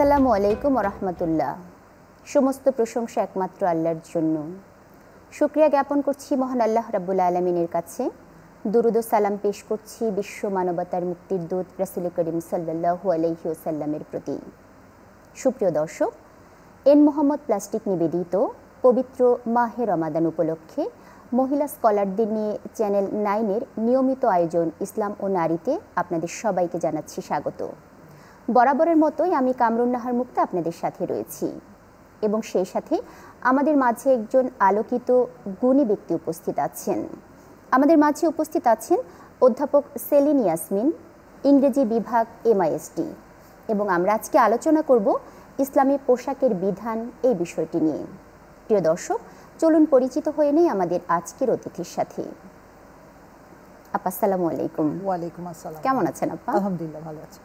আসসালামু আলাইকুম রহমতুল্লাহ সমস্ত প্রশংসা একমাত্র আল্লাহর জন্য। শুক্রিয়া জ্ঞাপন করছি মহান আল্লাহ রাবুল আলমিনের কাছে। দুরুদ সালাম পেশ করছি বিশ্ব মানবতার মুক্তির দূত রাসুল করিম সাল্লাহু আলহি ওসাল্লামের প্রতি। সুপ্রিয় দর্শক, এন মোহাম্মদ প্লাস্টিক নিবেদিত, পবিত্র মাহে রমাদান উপলক্ষে মহিলা স্কলারদের নিয়ে চ্যানেল নাইনের নিয়মিত আয়োজন ইসলাম ও নারীতে আপনাদের সবাইকে জানাচ্ছি স্বাগত। বরাবরের মতোই আমি কামরুন নাহার মুক্তা আপনাদের সাথে রয়েছি। এবং সেই সাথে আমাদের মাঝে একজন আলোকিত গুণী ব্যক্তি উপস্থিত আছেন। আমাদের মাঝে উপস্থিত আছেন অধ্যাপক সেলিন ইয়াসমিন ইংরেজি বিভাগ এমআইএসটি এবং আমরা আজকে আলোচনা করব ইসলামী পোশাকের বিধান এই বিষয়টি নিয়ে। প্রিয় দর্শক চলুন পরিচিত হয়ে নেই আমাদের আজকের অতিথির সাথে। আপা আসসালামু আলাইকুম। ওয়ালাইকুম আসসালাম। কেমন আছেন আপা? আলহামদুলিল্লাহ ভালো আছি।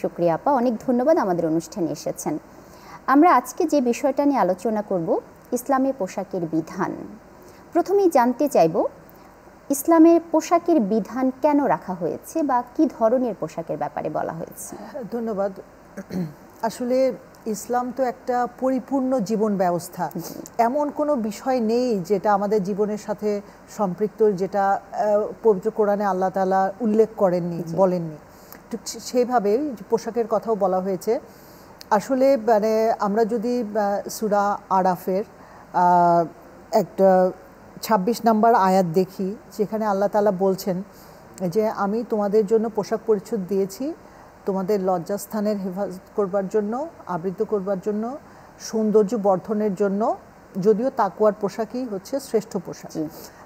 শুক্রিয়া আপা অনেক ধন্যবাদ আমাদের অনুষ্ঠানে এসেছেন। আমরা আজকে যে বিষয়টা নিয়ে আলোচনা করব ইসলামী পোশাকের বিধান। প্রথমেই জানতে চাইব ইসলামের পোশাকের বিধান কেন রাখা হয়েছে বা কি ধরনের পোশাকের ব্যাপারে বলা হয়েছে? ধন্যবাদ। আসলে ইসলাম তো একটা পরিপূর্ণ জীবন ব্যবস্থা। এমন কোনো বিষয় নেই যেটা আমাদের জীবনের সাথে সম্পৃক্ত যেটা পবিত্র কোরআনে আল্লাহ তালা উল্লেখ করেননি বলেননি। সেইভাবে পোশাকের কথাও বলা হয়েছে। আসলে মানে আমরা যদি সুরা আরাফের একটা ছাব্বিশ নাম্বার আয়াত দেখি যেখানে আল্লাহ তালা বলছেন যে আমি তোমাদের জন্য পোশাক পরিচ্ছদ দিয়েছি তোমাদের লজ্জাস্থানের হেফাজত করবার জন্য আবৃত করবার জন্য সৌন্দর্য বর্ধনের জন্য যদিও তাকুয়ার পোশাকই হচ্ছে শ্রেষ্ঠ পোশাক।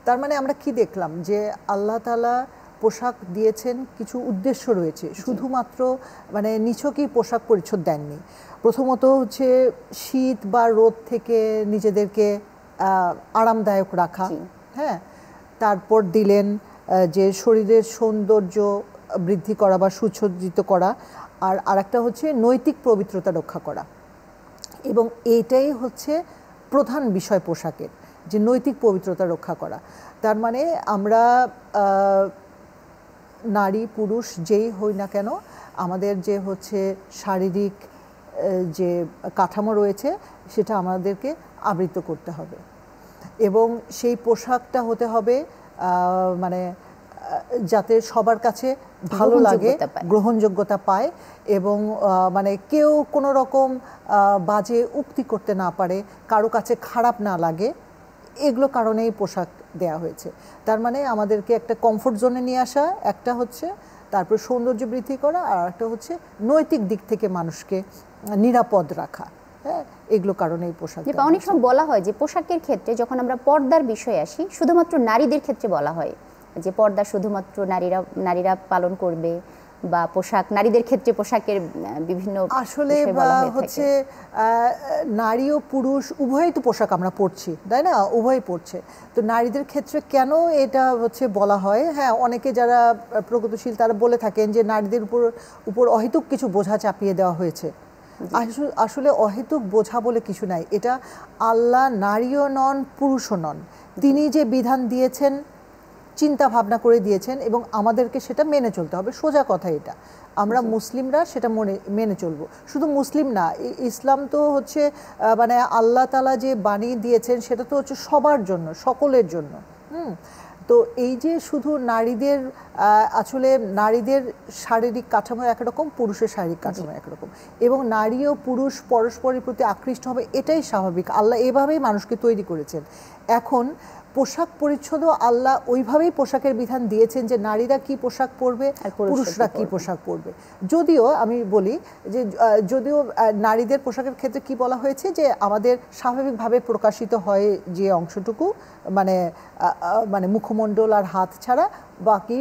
তার মানে আমরা কি দেখলাম? যে আল্লাহ তালা পোশাক দিয়েছেন কিছু উদ্দেশ্য রয়েছে। শুধুমাত্র মানে নিছকই পোশাক পরিচ্ছদ দেননি। প্রথমত হচ্ছে শীত বা রোদ থেকে নিজেদেরকে আরামদায়ক রাখা। হ্যাঁ? তারপর দিলেন যে শরীরের সৌন্দর্য বৃদ্ধি করা বা সুসজ্জিত করা। আর আরেকটা হচ্ছে নৈতিক পবিত্রতা রক্ষা করা। এবং এইটাই হচ্ছে প্রধান বিষয় পোশাকের যে নৈতিক পবিত্রতা রক্ষা করা। তার মানে আমরা নারী পুরুষ যেই হই না কেন আমাদের যে হচ্ছে শারীরিক যে কাঠামো রয়েছে সেটা আমাদেরকে আবৃত করতে হবে এবং সেই পোশাকটা হতে হবে মানে যাতে সবার কাছে ভালো লাগে গ্রহণযোগ্যতা পায়। এবং মানে কেউ কোনো রকম বাজে উক্তি করতে না পারে কারও কাছে খারাপ না লাগে এগুলো কারণেই পোশাক দেয়া হয়েছে। তার মানে আমাদেরকে একটা কমফোর্ট জোনে নিয়ে আসা একটা হচ্ছে তারপর সৌন্দর্য বৃদ্ধি করা আর একটা হচ্ছে নৈতিক দিক থেকে মানুষকে নিরাপদ রাখা। হ্যাঁ এগুলো কারণেই পোশাক অনেক সময় বলা হয় যে পোশাকের ক্ষেত্রে যখন আমরা পর্দার বিষয়ে আসি শুধুমাত্র নারীদের ক্ষেত্রে বলা হয় যে পর্দা শুধুমাত্র নারীরা নারীরা পালন করবে। বা পোশাক নারীদের ক্ষেত্রে পোশাকের বিভিন্ন আসলে বা হচ্ছে নারী ও পুরুষ উভয়ই তো পোশাক আমরা পরছি তাই না? উভয়ই পরছে। তো নারীদের ক্ষেত্রে কেন এটা হচ্ছে বলা হয়? হ্যাঁ অনেকে যারা প্রগতিশীল তারা বলে থাকেন যে নারীদের উপর উপর অহেতুক কিছু বোঝা চাপিয়ে দেওয়া হয়েছে। আসলে- আসলে অহেতুক বোঝা বলে কিছু নাই। এটা আল্লাহ নারীও নন পুরুষও নন। তিনি যে বিধান দিয়েছেন চিন্তা ভাবনা করে দিয়েছেন এবং আমাদেরকে সেটা মেনে চলতে হবে। সোজা কথা এটা। আমরা মুসলিমরা সেটা মনে মেনে চলবো। শুধু মুসলিম না ইসলাম তো হচ্ছে মানে আল্লাহ তালা যে বানিয়ে দিয়েছেন সেটা তো হচ্ছে সবার জন্য সকলের জন্য। হুম? তো এই যে শুধু নারীদের আসলে নারীদের শারীরিক কাঠামো একরকম পুরুষের শারীরিক কাঠামো একরকম এবং নারী ও পুরুষ পরস্পরের প্রতি আকৃষ্ট হবে এটাই স্বাভাবিক। আল্লাহ এভাবেই মানুষকে তৈরি করেছেন। এখন পোশাক পরিচ্ছদও আল্লাহ ওইভাবেই পোশাকের বিধান দিয়েছেন যে নারীরা কি পোশাক পরবে পুরুষরা কি পোশাক পরবে। যদিও আমি বলি যে যদিও নারীদের পোশাকের ক্ষেত্রে কি বলা হয়েছে যে আমাদের স্বাভাবিকভাবে প্রকাশিত হয় যে অংশটুকু মানে মানে মুখমণ্ডল আর হাত ছাড়া বাকি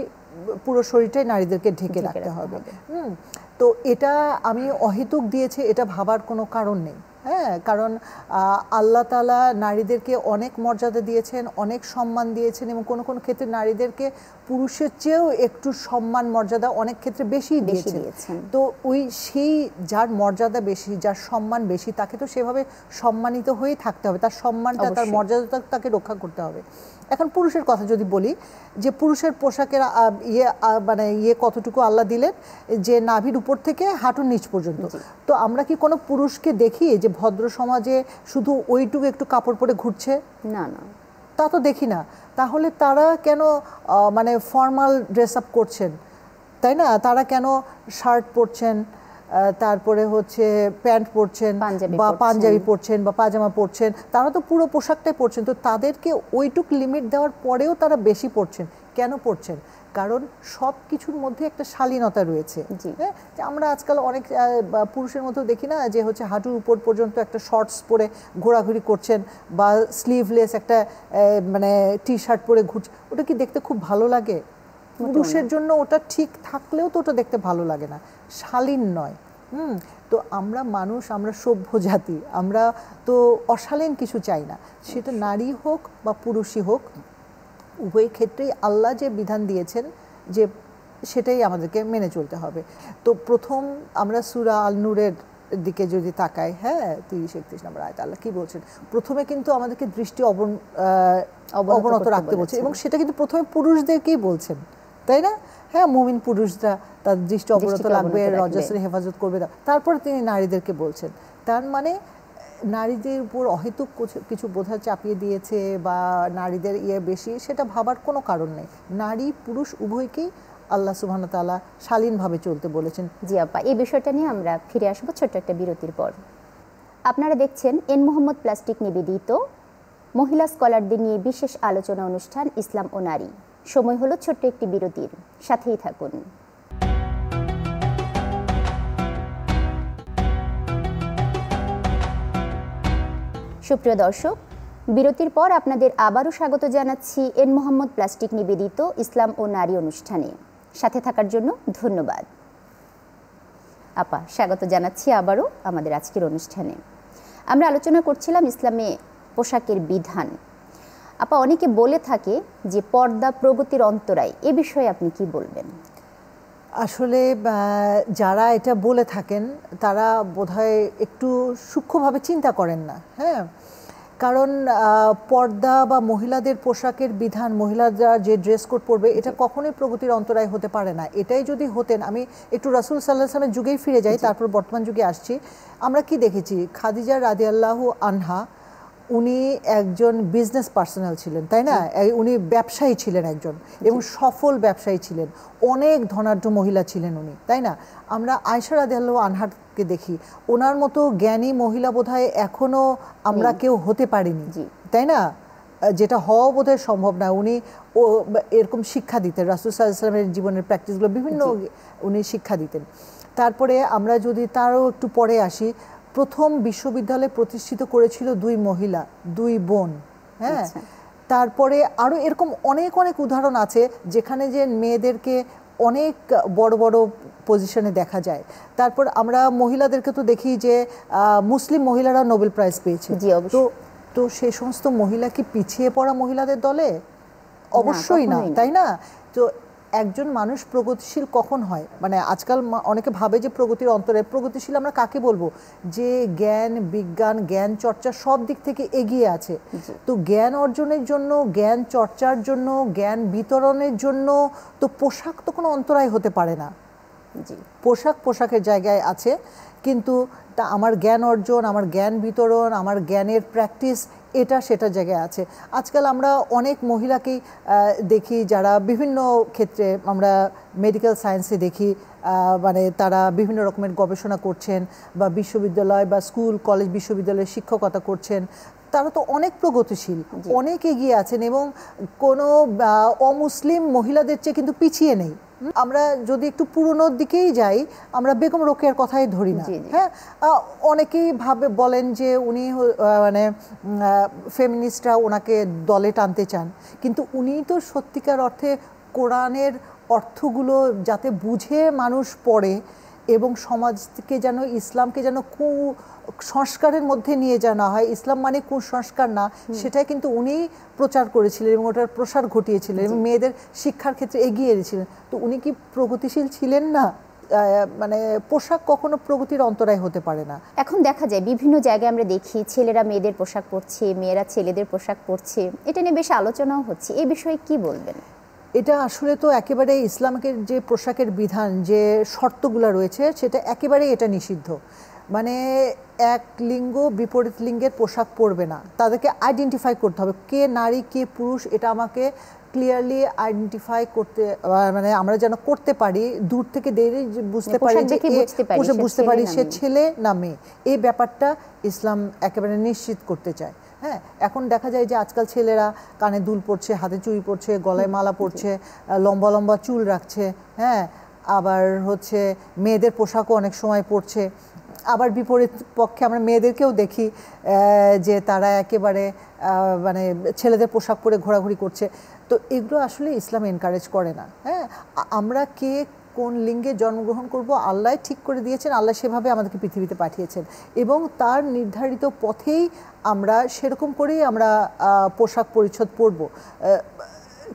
পুরো শরীরটাই নারীদেরকে ঢেকে রাখতে হবে। হুম তো এটা আমি অহেতুক দিয়েছে এটা ভাবার কোনো কারণ নেই। হ্যাঁ কারণ আল্লাহ তালা নারীদেরকে অনেক মর্যাদা দিয়েছেন অনেক সম্মান দিয়েছেন এবং কোনো কোনো ক্ষেত্রে নারীদেরকে পুরুষের চেয়েও একটু সম্মান মর্যাদা অনেক ক্ষেত্রে বেশি দিয়েছেন। তো ওই সেই যার মর্যাদা বেশি যার সম্মান বেশি তাকে তো সেভাবে সম্মানিত হয়েই থাকতে হবে। তার সম্মানটা তার মর্যাদাটা তাকে রক্ষা করতে হবে। এখন পুরুষের কথা যদি বলি যে পুরুষের পোশাকের ইয়ে মানে ইয়ে কতটুকু আল্লাহ দিলেন যে নাভির উপর থেকে হাঁটুর নিচ পর্যন্ত। তো আমরা কি কোনো পুরুষকে দেখি যে ভদ্র সমাজে শুধু ওইটুকু একটু কাপড় পরে ঘুরছে? না না। তা তো দেখি না। তাহলে তারা কেন মানে ফর্মাল ড্রেস আপ করছেন? তাই না? তারা কেন শার্ট পরছেন? তারপরে হচ্ছে প্যান্ট পরছেন বা পাঞ্জাবি পরছেন। বা পাজামা পরছেন তারা তো পুরো পোশাকটাই পরছেন তো তাদেরকে ওইটুক লিমিট দেওয়ার পরেও তারা বেশি পড়ছেন কেন পড়ছেন কারণ সব কিছুর মধ্যে একটা শালীনতা রয়েছে। হ্যাঁ আমরা আজকাল অনেক পুরুষের মধ্যেও দেখি না যে হচ্ছে হাঁটুর উপর পর্যন্ত একটা শর্টস পরে ঘোরাঘুরি করছেন বা স্লিভলেস একটা মানে টি শার্ট পরে ঘুরছে। ওটা কি দেখতে খুব ভালো লাগে? পুরুষের জন্য ওটা ঠিক থাকলেও তো ওটা দেখতে ভালো লাগে না। শালীন নয় হুম? তো আমরা মানুষ আমরা সভ্য জাতি আমরা তো অশালীন কিছু চাই না। সেটা নারী হোক বা পুরুষই হোক উভয় ক্ষেত্রেই আল্লাহ যে বিধান দিয়েছেন যে সেটাই আমাদেরকে মেনে চলতে হবে। তো প্রথম আমরা সুরা আল নূরের দিকে যদি তাকাই হ্যাঁ তিরিশ একত্রিশ নম্বর আয়তা আল্লাহ কি বলছেন? প্রথমে কিন্তু আমাদেরকে দৃষ্টি অবন অবনত রাখতে বলছে এবং সেটা কিন্তু প্রথমে পুরুষদেরকেই বলছেন। তাই না? হ্যাঁ মুমিন পুরুষরা তার দৃষ্টি অবনত লাগবে রজসের হেফাজত করবে তারপরে তিনি নারীদেরকে বলছেন। তার মানে নারীদের উপর অহেতুক কিছু বোঝা চাপিয়ে দিয়েছে বা নারীদের ইয়ে বেশি সেটা ভাবার কোনো কারণ নেই। নারী পুরুষ উভয়কেই আল্লাহ সুবাহ তালা শালীনভাবে চলতে বলেছেন। জি আপা এই বিষয়টা নিয়ে আমরা ফিরে আসব ছোট্ট একটা বিরতির পর। আপনারা দেখছেন এন মোহাম্মদ প্লাস্টিক নিবেদিত মহিলা স্কলারদের নিয়ে বিশেষ আলোচনা অনুষ্ঠান ইসলাম ও নারী। সময় হলো ছোট্ট একটি বিরতির। সাথেই থাকুন। সুপ্রিয় দর্শক, বিরতির পর আপনাদের আবারও স্বাগত জানাচ্ছি এন মোহাম্মদ প্লাস্টিক নিবেদিত ইসলাম ও নারী অনুষ্ঠানে। সাথে থাকার জন্য ধন্যবাদ। আপা, স্বাগত জানাচ্ছি আবারও আমাদের আজকের অনুষ্ঠানে। আমরা আলোচনা করছিলাম ইসলামে পোশাকের বিধান আপা অনেকে বলে থাকে যে পর্দা প্রগতির অন্তরায়। এ বিষয়ে আপনি কি বলবেন? আসলে যারা এটা বলে থাকেন তারা বোধহয় একটু সূক্ষ্মভাবে চিন্তা করেন না হ্যাঁ? কারণ পর্দা বা মহিলাদের পোশাকের বিধান মহিলারা যে ড্রেস কোড পরবে এটা কখনোই প্রগতির অন্তরায় হতে পারে না। এটাই যদি হতেন আমি একটু রাসুল সাল্লাহ সালামের যুগেই ফিরে যাই তারপর বর্তমান যুগে আসছি। আমরা কি দেখেছি? খাদিজা রাদি আল্লাহ আনহা উনি একজন বিজনেস পার্সোনাল ছিলেন তাই না? উনি ব্যবসায়ী ছিলেন একজন এবং সফল ব্যবসায়ী ছিলেন। অনেক ধনাঢ্য মহিলা ছিলেন উনি তাই না? আমরা আয়সার আদেহাল্ল আনহারকে দেখি ওনার মতো জ্ঞানী মহিলা বোধহয় এখনও আমরা কেউ হতে পারিনি তাই না? যেটা হওয়া বোধহয় সম্ভব না। উনি ও এরকম শিক্ষা দিতেন রাসুল সাল্লামের জীবনের প্র্যাকটিসগুলো বিভিন্ন উনি শিক্ষা দিতেন। তারপরে আমরা যদি তারও একটু পরে আসি প্রথম বিশ্ববিদ্যালয় প্রতিষ্ঠিত করেছিল দুই মহিলা দুই বোন হ্যাঁ? আচ্ছা। তারপরে আরও এরকম অনেক অনেক উদাহরণ আছে যেখানে যে মেয়েদেরকে অনেক বড় বড় পজিশনে দেখা যায়। তারপর আমরা মহিলাদেরকে তো দেখি যে মুসলিম মহিলারা নোবেল প্রাইজ পেয়েছে। তো তো সে সমস্ত মহিলা কি পিছিয়ে পড়া মহিলাদের দলে? অবশ্যই না। তাই না? তো একজন মানুষ প্রগতিশীল কখন হয়? মানে আজকাল অনেকে ভাবে যে প্রগতির অন্তরে প্রগতিশীল আমরা কাকে বলব? যে জ্ঞান বিজ্ঞান জ্ঞান চর্চা সব দিক থেকে এগিয়ে আছে। তো জ্ঞান অর্জনের জন্য জ্ঞান চর্চার জন্য জ্ঞান বিতরণের জন্য তো পোশাক তো কোনো অন্তরায় হতে পারে না। জি। পোশাক পোশাকের জায়গায় আছে। কিন্তু তা আমার জ্ঞান অর্জন আমার জ্ঞান বিতরণ আমার জ্ঞানের প্র্যাকটিস এটা সেটা জায়গায় আছে। আজকাল আমরা অনেক মহিলাকেই দেখি যারা বিভিন্ন ক্ষেত্রে আমরা মেডিকেল সায়েন্সে দেখি মানে তারা বিভিন্ন রকমের গবেষণা করছেন বা বিশ্ববিদ্যালয় বা স্কুল কলেজ বিশ্ববিদ্যালয়ে শিক্ষকতা করছেন। তারা তো অনেক প্রগতিশীল অনেক এগিয়ে আছেন এবং কোনো অমুসলিম মহিলাদের চেয়ে কিন্তু পিছিয়ে নেই। আমরা যদি একটু পুরনোর দিকেই যাই আমরা বেগম রোকেয়ার কথাই ধরি না। হ্যাঁ? অনেকেই ভাবে বলেন যে উনি মানে ফেমিনিস্টরা ওনাকে দলে টানতে চান। কিন্তু উনি তো সত্যিকার অর্থে কোরআনের অর্থগুলো যাতে বুঝে মানুষ পড়ে এবং সমাজকে যেন ইসলামকে যেন কু সংস্কারের মধ্যে নিয়ে জানা হয়। ইসলাম মানে কুসংস্কার না সেটাই কিন্তু উনি প্রচার করেছিলেন এবং ওটার প্রসার ঘটিয়েছিলেন এবং মেয়েদের শিক্ষার ক্ষেত্রে এগিয়ে এনেছিলেন। তো উনি কি প্রগতিশীল ছিলেন না? মানে পোশাক কখনো প্রগতির অন্তরায় হতে পারে না। এখন দেখা যায় বিভিন্ন জায়গায় আমরা দেখি ছেলেরা মেয়েদের পোশাক পরছে মেয়েরা ছেলেদের পোশাক পরছে। এটা নিয়ে বেশ আলোচনাও হচ্ছে। এই বিষয়ে কি বলবেন? এটা আসলে তো একেবারে ইসলামের যে পোশাকের বিধান যে শর্তগুলো রয়েছে সেটা একেবারেই এটা নিষিদ্ধ। মানে এক লিঙ্গ বিপরীত লিঙ্গের পোশাক পরবে না। তাদেরকে আইডেন্টিফাই করতে হবে কে নারী কে পুরুষ এটা আমাকে ক্লিয়ারলি আইডেন্টিফাই করতে মানে আমরা যেন করতে পারি দূর থেকে দেখে বুঝতে পারি যে বুঝতে পারি সে ছেলে না মেয়ে। এই ব্যাপারটা ইসলাম একেবারে নিশ্চিত করতে চায়। হ্যাঁ এখন দেখা যায় যে আজকাল ছেলেরা কানে দুল পড়ছে হাতে চুড়ি পড়ছে গলায় মালা পড়ছে লম্বা লম্বা চুল রাখছে হ্যাঁ আবার হচ্ছে মেয়েদের পোশাকও অনেক সময় পড়ছে আবার বিপরীত পক্ষে আমরা মেয়েদেরকেও দেখি যে তারা একেবারে মানে ছেলেদের পোশাক পরে ঘোরাঘুরি করছে। তো এগুলো আসলে ইসলাম এনকারেজ করে না। হ্যাঁ আমরা কে কোন লিঙ্গে জন্মগ্রহণ করব, আল্লাহ ঠিক করে দিয়েছেন, আল্লাহ সেভাবে আমাদেরকে পৃথিবীতে পাঠিয়েছেন। এবং তার নির্ধারিত পথেই আমরা সেরকম করেই আমরা পোশাক পরিচ্ছদ পরব।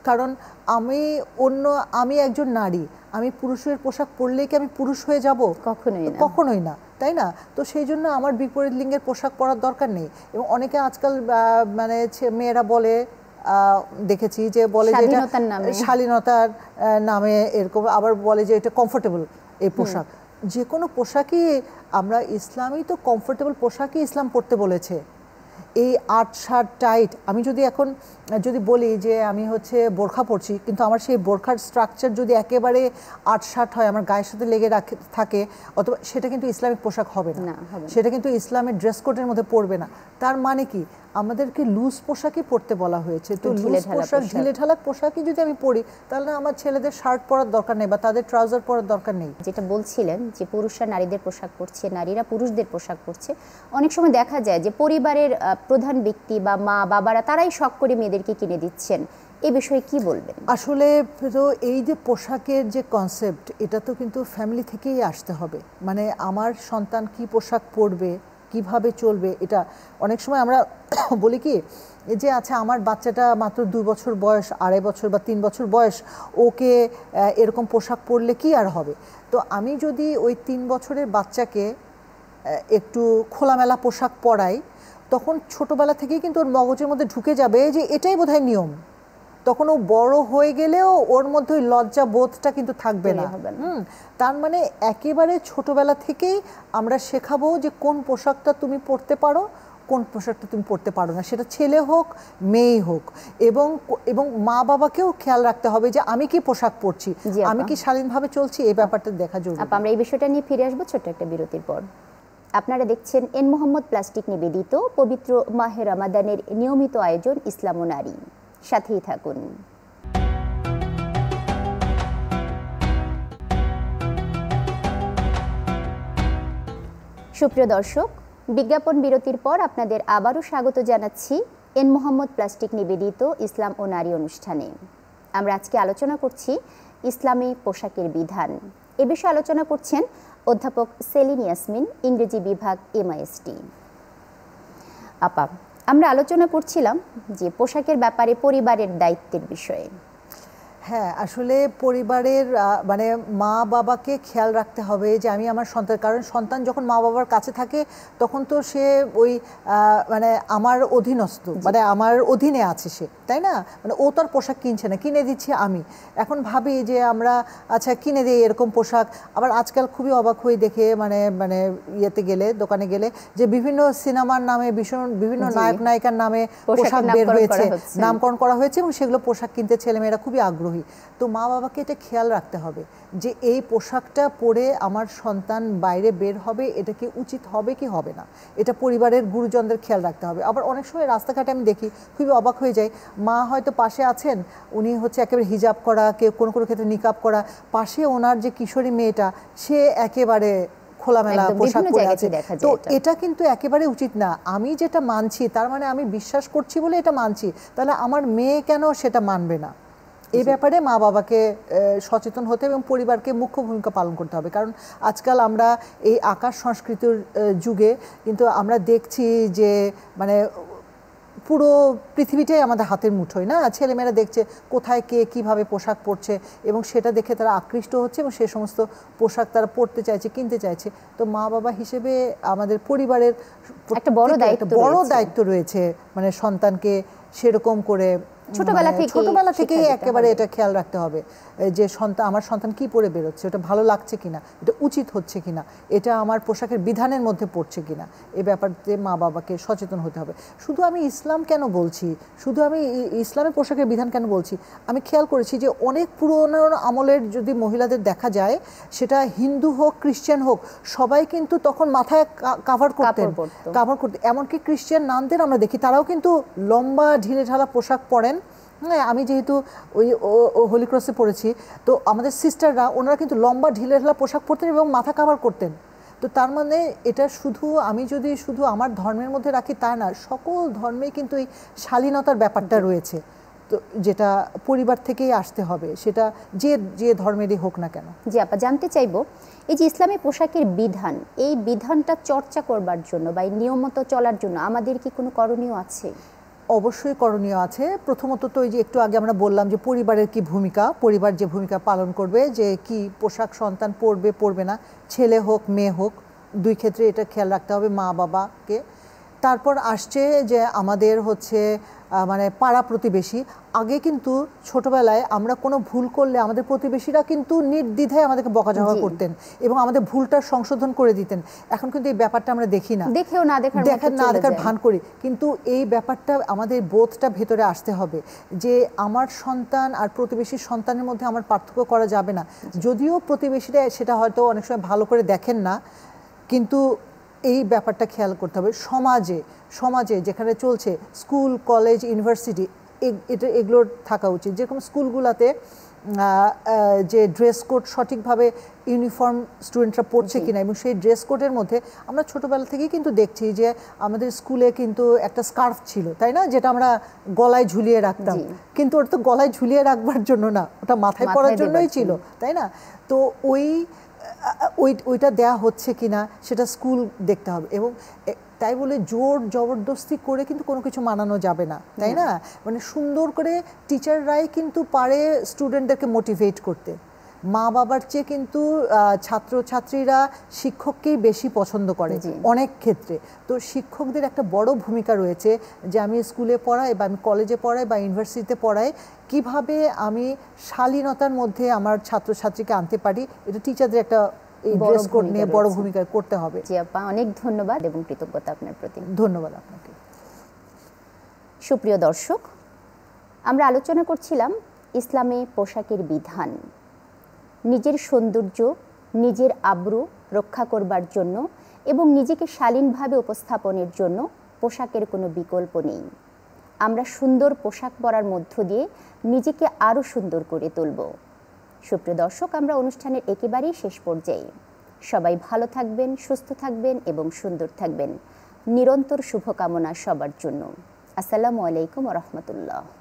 কারণ আমি অন্য আমি একজন নারী আমি পুরুষের পোশাক পরলেই কি আমি পুরুষ হয়ে যাব? কখনোই না। কখনোই না তাই না? তো সেই জন্য আমার বিপরীত লিঙ্গের পোশাক পরার দরকার নেই। এবং অনেকে আজকাল মানে মেয়েরা বলে দেখেছি যে বলে যে শালীনতার নামে। এরকম আবার বলে যে এটা কমফোর্টেবল এই পোশাক। যে কোনো পোশাকই আমরা ইসলামই তো কমফোর্টেবল পোশাকই ইসলাম পড়তে বলেছে। এই আট শার্ট টাইট আমি যদি এখন যদি বলি যে আমি হচ্ছে বোরখা পরছি কিন্তু আমার সেই বোরখার স্ট্রাকচার যদি একেবারে আট শার্ট হয় আমার গায়ের সাথে লেগে রাখে থাকে অথবা সেটা কিন্তু ইসলামিক পোশাক হবে না। সেটা কিন্তু ইসলামের ড্রেস কোডের মধ্যে পড়বে না। তার মানে কি? আমাদেরকে লুজ পোশাকই পরতে বলা হয়েছে। তো লুজ পোশাক ঢিলে ঢালাক পোশাকই যদি আমি পরি তাহলে আমার ছেলেদের শার্ট পরার দরকার নেই বা তাদের ট্রাউজার পরার দরকার নেই। যেটা বলছিলেন যে পুরুষরা নারীদের পোশাক পরছে নারীরা পুরুষদের পোশাক পরছে অনেক সময় দেখা যায় যে পরিবারের প্রধান ব্যক্তি বা মা, বাবারা তারাই শখ করে মেয়েদেরকে কিনে দিচ্ছেন। এ বিষয়ে কি বলবেন? আসলে তো এই যে পোশাকের যে কনসেপ্ট এটা তো কিন্তু ফ্যামিলি থেকেই আসতে হবে। মানে আমার সন্তান কি পোশাক পরবে, কীভাবে চলবে, এটা অনেক সময় আমরা বলি কি যে আচ্ছা আমার বাচ্চাটা মাত্র দুই বছর বয়স, আড়াই বছর বা তিন বছর বয়স, ওকে এরকম পোশাক পরলে কি আর হবে? তো আমি যদি ওই তিন বছরের বাচ্চাকে একটু খোলামেলা পোশাক পরাই তখন ছোটবেলা থেকেই কিন্তু ওর মগজের মধ্যে ঢুকে যাবে যে এটাই বোধহয় নিয়ম। তখন ও বড় হয়ে গেলেও ওর মধ্যে ওই লজ্জা বোধটা কিন্তু থাকবে না। হুম তার মানে একেবারে ছোটবেলা থেকেই আমরা শেখাবো যে কোন পোশাকটা তুমি পরতে পারো কোন পোশাকটা তুমি পরতে পারো না। সেটা ছেলে হোক মেয়ে হোক এবং এবং মা বাবাকেও খেয়াল রাখতে হবে যে আমি কি পোশাক পরছি আমি কি শালীনভাবে চলছি এই ব্যাপারটা দেখা জরুরি। আমরা এই বিষয়টা নিয়ে ফিরে আসব ছোট্ট একটা বিরতির পর। আপনারা দেখছেন এন মোহাম্মদ প্লাস্টিক নিবেদিত, পবিত্র মাহের রমাদানের নিয়মিত আয়োজন ইসলাম ও নারী। সাথেই থাকুন। সুপ্রিয় দর্শক, বিজ্ঞাপন বিরতির পর আপনাদের আবারও স্বাগত জানাচ্ছি এন মোহাম্মদ প্লাস্টিক নিবেদিত ইসলাম ও নারী অনুষ্ঠানে। আমরা আজকে আলোচনা করছি ইসলামী পোশাকের বিধান। এ বিষয়ে আলোচনা করছেন অধ্যাপক সেলিন ইয়াসমিন, ইংরেজি বিভাগ এমআইএসটি আপা, আমরা আলোচনা করছিলাম যে পোশাকের ব্যাপারে পরিবারের দায়িত্বের বিষয়ে। হ্যাঁ আসলে পরিবারের মানে মা বাবাকে খেয়াল রাখতে হবে যে আমি আমার সন্তান কারণ সন্তান যখন মা বাবার কাছে থাকে তখন তো সে ওই মানে আমার অধীনস্থ মানে আমার অধীনে আছে সে তাই না? মানে ও তার পোশাক কিনছে না কিনে দিচ্ছে আমি। এখন ভাবি যে আমরা আচ্ছা কিনে দিই এরকম পোশাক আবার আজকাল খুবই অবাক হয়ে দেখে মানে মানে ইয়েতে গেলে দোকানে গেলে যে বিভিন্ন সিনেমার নামে ভীষণ বিভিন্ন নায়ক নায়িকার নামে পোশাক বের হয়েছে নামকরণ করা হয়েছে এবং সেগুলো পোশাক কিনতে ছেলেমেয়েরা খুবই আগ্রহী। তো মা বাবাকে এটা খেয়াল রাখতে হবে যে এই পোশাকটা পরে আমার সন্তান বাইরে বের হবে এটা কি উচিত হবে কি হবে না? এটা পরিবারের গুরুজনদের খেয়াল রাখতে হবে। আবার অনেক সময় রাস্তাঘাটে আমি দেখি খুবই অবাক হয়ে যাই। মা হয়তো পাশে আছেন উনি হচ্ছে একেবারে হিজাব করা কেউ কোনো কোনো ক্ষেত্রে নিকাব করা। পাশে ওনার যে কিশোরী মেয়েটা সে একেবারে খোলামেলা পোশাক পরে আছে। তো এটা কিন্তু একেবারে উচিত না। আমি যেটা মানছি তার মানে আমি বিশ্বাস করছি বলে এটা মানছি। তাহলে আমার মেয়ে কেন সেটা মানবে না? এই ব্যাপারে মা বাবাকে সচেতন হতে এবং পরিবারকে মুখ্য ভূমিকা পালন করতে হবে। কারণ আজকাল আমরা এই আকাশ সংস্কৃতির যুগে কিন্তু আমরা দেখছি যে মানে পুরো পৃথিবীটাই আমাদের হাতের মুঠোয় না? ছেলেমেয়েরা দেখছে কোথায় কে কীভাবে পোশাক পরছে এবং সেটা দেখে তারা আকৃষ্ট হচ্ছে এবং সে সমস্ত পোশাক তারা পরতে চাইছে কিনতে চাইছে। তো মা বাবা হিসেবে আমাদের পরিবারের একটা বড় দায়িত্ব বড় দায়িত্ব রয়েছে মানে সন্তানকে সেরকম করে ছোটবেলা থেকেই ছোটবেলা থেকেই একেবারে এটা খেয়াল রাখতে হবে যে সন্তান আমার সন্তান কি পরে বেরোচ্ছে ওটা ভালো লাগছে কিনা এটা উচিত হচ্ছে কিনা এটা আমার পোশাকের বিধানের মধ্যে পড়ছে কিনা এই ব্যাপারতে মা বাবাকে সচেতন হতে হবে। শুধু আমি ইসলাম কেন বলছি? শুধু আমি ইসলামের পোশাকের বিধান কেন বলছি? আমি খেয়াল করেছি যে অনেক পুরনো আমলের যদি মহিলাদের দেখা যায় সেটা হিন্দু হোক খ্রিস্টান হোক সবাই কিন্তু তখন মাথায় কাভার করতেন কাভার করতে এমনকি খ্রিস্টান নানদের আমরা দেখি তারাও কিন্তু লম্বা ঢিলে ঢালা পোশাক পরেন হ্যাঁ আমি যেহেতু ওই হোলি ক্রসে পড়েছি, তো আমাদের সিস্টাররা ওনারা কিন্তু লম্বা ঢিলে ঢালা পোশাক পরতেন এবং মাথা কাভার করতেন। তো তার মানে এটা শুধু আমি যদি শুধু আমার ধর্মের মধ্যে রাখি তা না, সকল ধর্মে কিন্তু এই শালীনতার ব্যাপারটা রয়েছে। তো যেটা পরিবার থেকেই আসতে হবে, সেটা যে যে ধর্মেরই হোক না কেন। জি আপা, জানতে চাইব, এই যে ইসলামী পোশাকের বিধান, এই বিধানটা চর্চা করবার জন্য বা এই নিয়মত চলার জন্য আমাদের কি কোনো করণীয় আছে? অবশ্যই করণীয় আছে। প্রথমত তো যে একটু আগে আমরা বললাম যে পরিবারের কি ভূমিকা, পরিবার যে ভূমিকা পালন করবে, যে কি পোশাক সন্তান পরবে পরবে না, ছেলে হোক, মেয়ে হোক, দুই ক্ষেত্রে এটা খেয়াল রাখতে হবে মা বাবাকে তারপর আসছে যে আমাদের হচ্ছে মানে পাড়া প্রতিবেশী। আগে কিন্তু ছোটবেলায় আমরা কোনো ভুল করলে আমাদের প্রতিবেশীরা কিন্তু নির্দ্বিধায় আমাদেরকে বকাঝকা। করতেন এবং আমাদের ভুলটা সংশোধন করে দিতেন। এখন কিন্তু এই ব্যাপারটা আমরা দেখি না। দেখেও না দেখার দেখার না দেখার ভান করি। কিন্তু এই ব্যাপারটা আমাদের বোধটা ভেতরে আসতে হবে যে আমার সন্তান আর প্রতিবেশীর সন্তানের মধ্যে আমার পার্থক্য করা যাবে না। যদিও প্রতিবেশীরা সেটা হয়তো অনেক সময় ভালো করে দেখেন না কিন্তু এই ব্যাপারটা খেয়াল করতে হবে। সমাজে সমাজে যেখানে চলছে স্কুল কলেজ ইউনিভার্সিটি এটা এগুলোর থাকা উচিত। যেরকম স্কুলগুলোতে যে ড্রেস কোড সঠিকভাবে ইউনিফর্ম স্টুডেন্টরা পড়ছে। কিনা এবং সেই ড্রেস কোডের মধ্যে আমরা ছোটবেলা থেকেই কিন্তু দেখছি যে আমাদের স্কুলে কিন্তু একটা স্কার্ফ ছিল তাই না? যেটা আমরা গলায় ঝুলিয়ে রাখতাম। কিন্তু ওটা তো গলায় ঝুলিয়ে রাখবার জন্য না ওটা মাথায় পরার জন্যই ছিল তাই না? তো ওই ওই ওইটা দেয়া হচ্ছে কি না সেটা স্কুল দেখতে হবে এবং তাই বলে জোর জবরদস্তি করে কিন্তু কোনো কিছু মানানো যাবে না তাই না? মানে সুন্দর করে টিচাররাই কিন্তু পারে স্টুডেন্টদেরকে মোটিভেট করতে। মা বাবার চেয়ে কিন্তু ছাত্রছাত্রীরা শিক্ষককেই বেশি পছন্দ করে। অনেক ক্ষেত্রে। তো শিক্ষকদের একটা বড় ভূমিকা রয়েছে যে আমি স্কুলে পড়াই বা আমি কলেজে পড়াই বা ইউনিভার্সিটিতে পড়াই কীভাবে আমি শালীনতার মধ্যে আমার ছাত্রছাত্রীকে আনতে পারি এটা টিচারদের একটা এই ড্রেস কোড নিয়ে বড় ভূমিকা করতে হবে। জি আপা অনেক ধন্যবাদ এবং কৃতজ্ঞতা আপনার প্রতি। ধন্যবাদ আপনাকে। সুপ্রিয় দর্শক আমরা আলোচনা করছিলাম ইসলামে পোশাকের বিধান নিজের সৌন্দর্য, নিজের আব্রু রক্ষা করবার জন্য এবং নিজেকে শালীনভাবে উপস্থাপনের জন্য পোশাকের কোনো বিকল্প নেই। আমরা সুন্দর পোশাক পরার মধ্য দিয়ে নিজেকে আরও সুন্দর করে তুলব। সুপ্রিয় দর্শক, আমরা অনুষ্ঠানের একেবারেই শেষ পর্যায়ে। সবাই ভালো থাকবেন, সুস্থ থাকবেন এবং সুন্দর থাকবেন। নিরন্তর শুভকামনা সবার জন্য। আসসালামু আলাইকুম রহমতুল্লাহ।